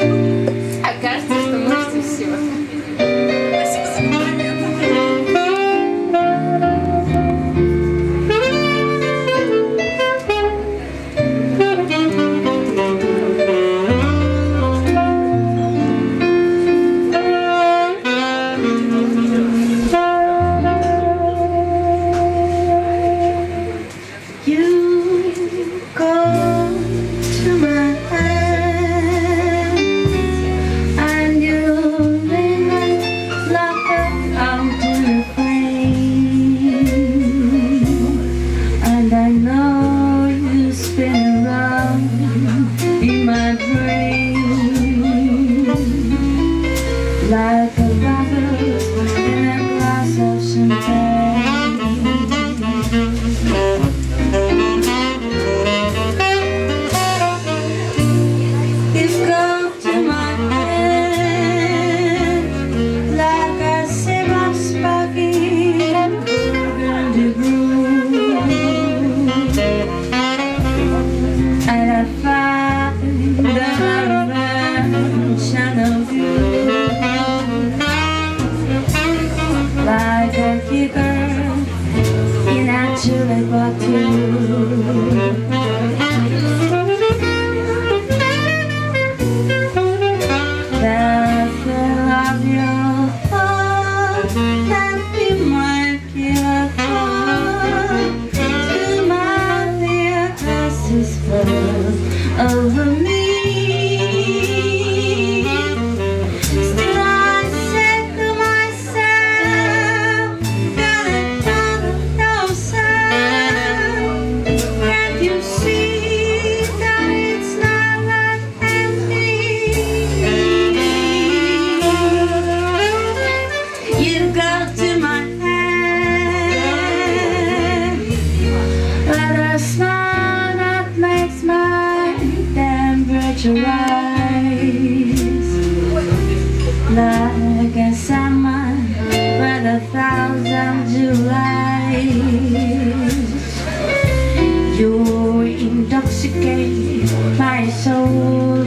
I got your eyes. Like a summer with a thousand Julys You intoxicate my soul